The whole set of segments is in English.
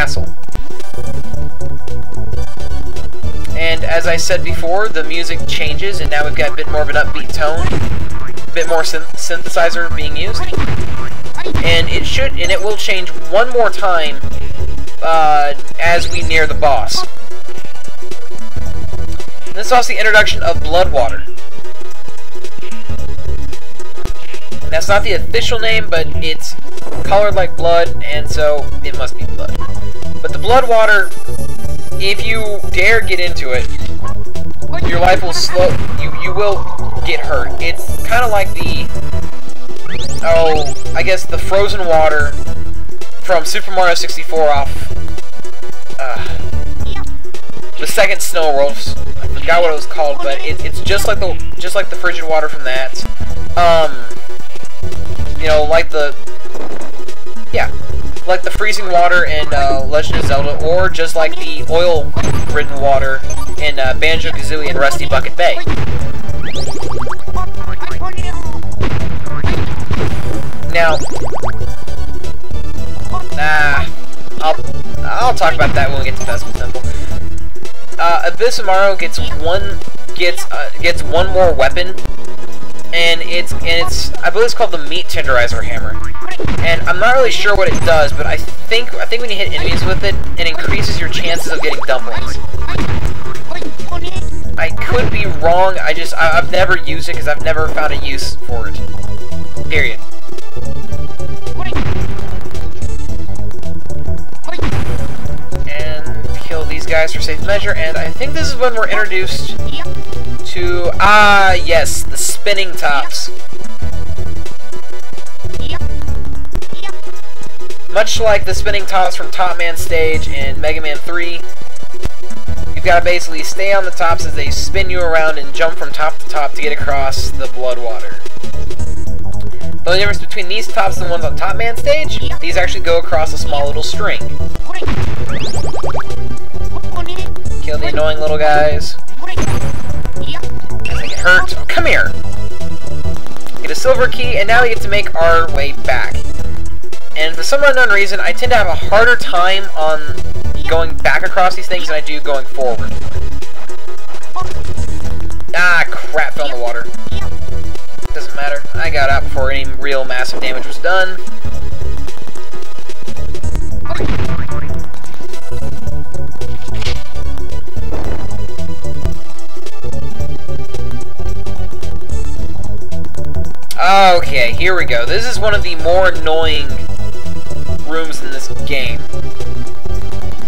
castle. And as I said before, the music changes, and now we've got a bit more of an upbeat tone, a bit more synth synthesizer being used. And it should, and it will change one more time uh, as we near the boss. And this is also the introduction of Bloodwater. And that's not the official name, but it's colored like blood, and so it must be blood. But the Bloodwater, if you dare get into it, your life will slow. You you will get hurt. It's kind of like the oh, I guess the frozen water from Super Mario 64 off uh, the second Snow World. I forgot what it was called, but it, it's just like the just like the frigid water from that. Um, you know, like the like the freezing water in uh, Legend of Zelda, or just like the oil-ridden water in uh, Banjo-Kazooie and Rusty Bucket Bay. Now, nah, I'll I'll talk about that when we get to Festival Temple. Uh, Ebisumaru gets one gets uh, gets one more weapon, and it's and it's I believe it's called the Meat Tenderizer Hammer. And I'm not really sure what it does, but I think I think when you hit enemies with it, it increases your chances of getting dumplings. I could be wrong. I just I, have never used it because I've never found a use for it. Period. And kill these guys for safe measure. And I think this is when we're introduced to ah yes, the spinning tops. Much like the spinning tops from Top Man stage in Mega Man 3, you've got to basically stay on the tops as they spin you around and jump from top to top to get across the blood water. The difference between these tops and the ones on Top Man stage, these actually go across a small little string. Kill the annoying little guys. Hurt. Come here! Get a silver key, and now we get to make our way back. And for some unknown reason, I tend to have a harder time on going back across these things than I do going forward. Ah, crap, fell in the water. Doesn't matter. I got out before any real massive damage was done. Okay, here we go. This is one of the more annoying rooms in this game.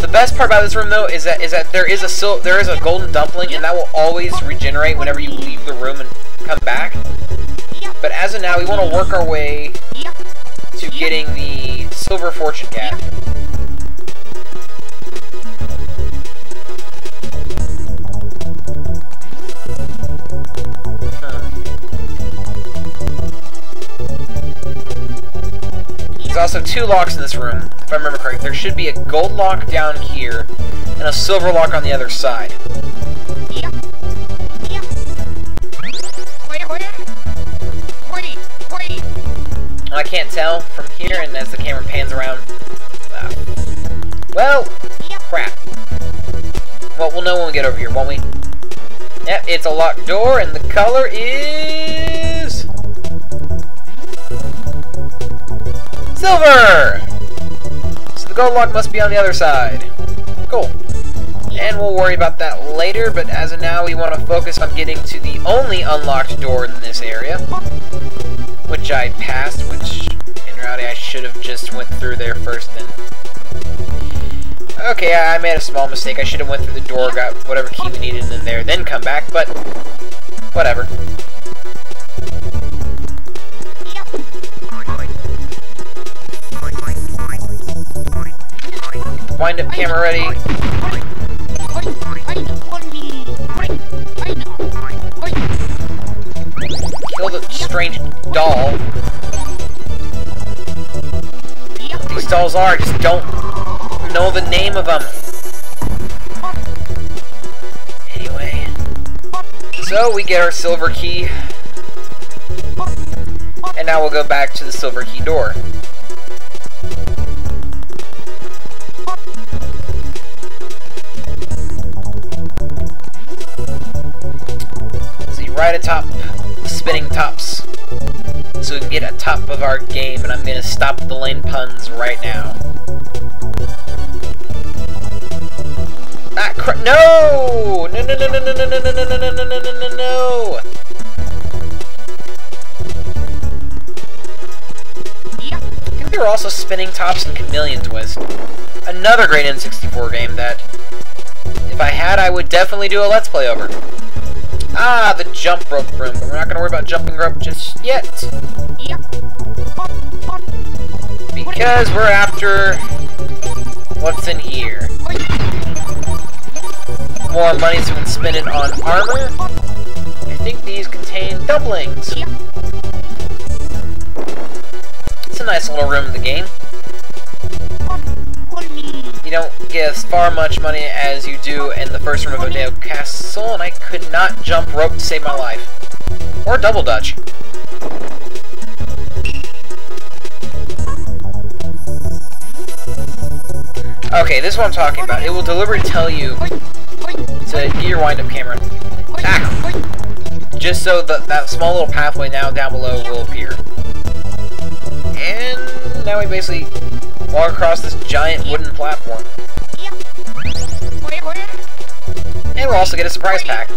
The best part about this room, though, is that is that there is a sil there is a golden dumpling, and that will always regenerate whenever you leave the room and come back. But as of now, we want to work our way to getting the silver fortune cap. There's also two locks in this room, if I remember correctly. There should be a gold lock down here, and a silver lock on the other side. I can't tell from here, and as the camera pans around... Uh, well, crap. Well, we'll know when we get over here, won't we? Yep, it's a locked door, and the color is... Silver! So the gold lock must be on the other side. Cool. And we'll worry about that later, but as of now, we want to focus on getting to the only unlocked door in this area. Which I passed, which in reality I should have just went through there first then. Okay, I made a small mistake. I should have went through the door, got whatever key we needed in there, then come back, but whatever. Camera ready. Kill the strange doll. These dolls are, I just don't know the name of them. Anyway. So we get our silver key. And now we'll go back to the silver key door. Right atop spinning tops. So we can get atop of our game, and I'm gonna stop the lane puns right now. Ah, no! No, no, no, no, no, no, no, no, no, no, no, no, no, no, no! I think there were also spinning tops and chameleon twist. Another great N64 game that, if I had, I would definitely do a Let's Play over. Ah, the jump rope room, but we're not to worry about jumping rope just yet. Because we're after what's in here. More money so we can spend it on armor. I think these contain dumplings. It's a nice little room in the game. Don't get as far much money as you do in the first room of Oedo Castle, and I could not jump rope to save my life. Or double dutch. Okay, this is what I'm talking about. It will deliberately tell you to get your wind-up camera. Ah! Just so that that small little pathway now down below will appear. And now we basically walk across this giant wooden platform. And we'll also get a surprise pack.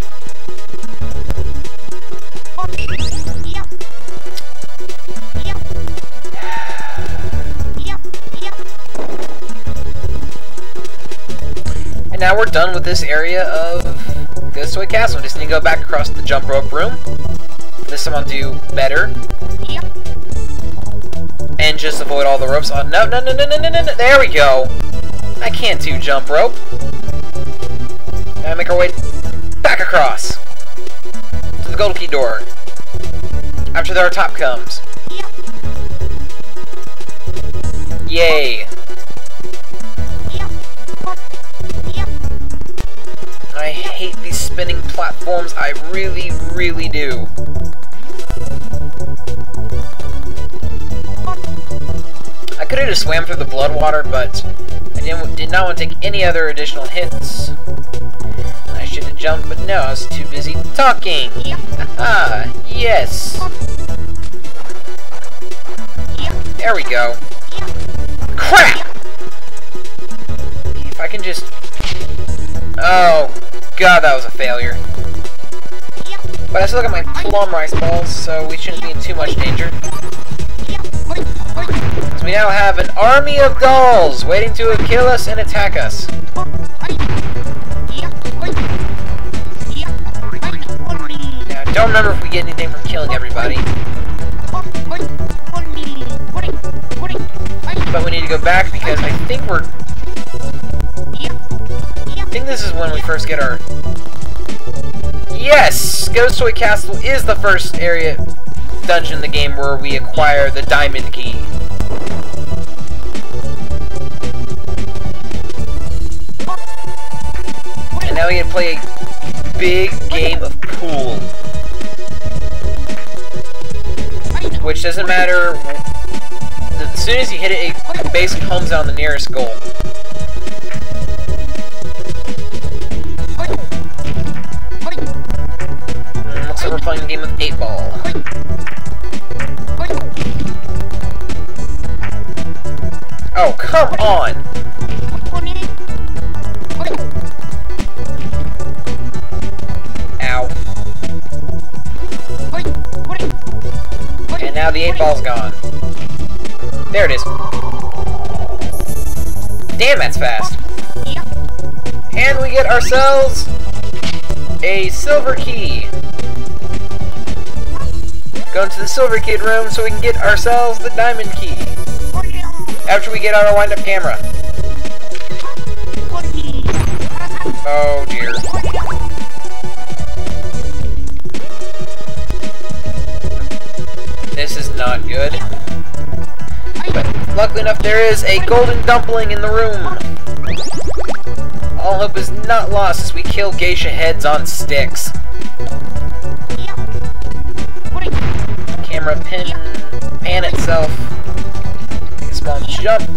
And now we're done with this area of Ghost Toy Castle. We just need to go back across the jump rope room. This time I'll do better. And just avoid all the ropes. Oh, no, no, no, no, no, no, no, there we go. I can't do jump rope. Now make our way back across. To the gold key door. After our top comes. Yay. I hate these spinning platforms. I really, really do. Could have just swam through the blood water, but I didn't, did not want to take any other additional hits. I should have jumped, but no, I was too busy talking. Ah, yes. There we go. Crap! If I can just... Oh, God, that was a failure. But I still got my plum rice balls, so we shouldn't be in too much danger. We now have an army of dolls waiting to kill us and attack us. Now, I don't remember if we get anything from killing everybody. But we need to go back because I think we're... I think this is when we first get our... Yes! Ghost Toy Castle is the first area dungeon in the game where we acquire the diamond key. Play a big game of pool. Which doesn't matter... As soon as you hit it, it basically homes on the nearest goal. Mm, looks like we're playing a game of 8 ball. Oh, come on! 8 ball's gone. There it is. Damn, that's fast. And we get ourselves a silver key. Go into the silver kid room so we can get ourselves the diamond key. After we get out our wind-up camera. Oh dear. Not good. But luckily enough, there is a golden dumpling in the room. All hope is not lost as we kill geisha heads on sticks. Camera pin pan itself. Small jump.